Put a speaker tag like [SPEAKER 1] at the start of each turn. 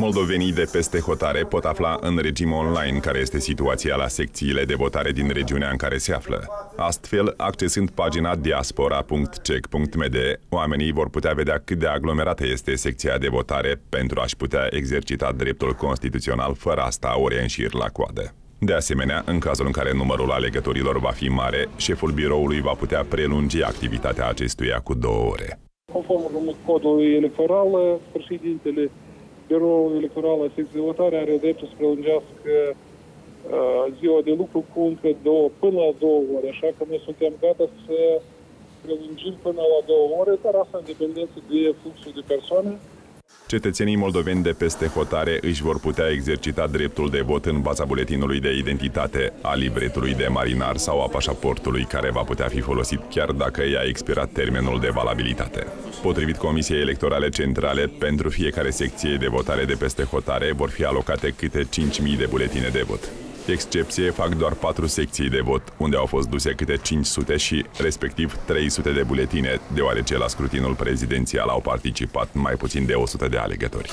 [SPEAKER 1] Moldovenii de peste hotare pot afla în regim online care este situația la secțiile de votare din regiunea în care se află. Astfel, accesând pagina diaspora.cec.md, oamenii vor putea vedea cât de aglomerată este secția de votare pentru a-și putea exercita dreptul constituțional fără a sta ore în șir la coadă. De asemenea, în cazul în care numărul alegătorilor va fi mare, șeful biroului va putea prelungi activitatea acestuia cu două ore.
[SPEAKER 2] Conform codului electoral, președintele Biroul Electoral a secției votare are dreptul să prelungească uh, ziua de lucru cu încă două, până la două ore. Așa că noi suntem gata să prelungim până la două ore, dar asta în dependență de fluxul de persoane.
[SPEAKER 1] Cetățenii moldoveni de peste hotare își vor putea exercita dreptul de vot în baza buletinului de identitate, a livretului de marinar sau a pașaportului, care va putea fi folosit chiar dacă i-a expirat termenul de valabilitate. Potrivit Comisiei Electorale Centrale, pentru fiecare secție de votare de peste hotare vor fi alocate câte 5.000 de buletine de vot. Excepție fac doar patru secții de vot, unde au fost duse câte 500 și, respectiv, 300 de buletine, deoarece la scrutinul prezidențial au participat mai puțin de 100 de alegători.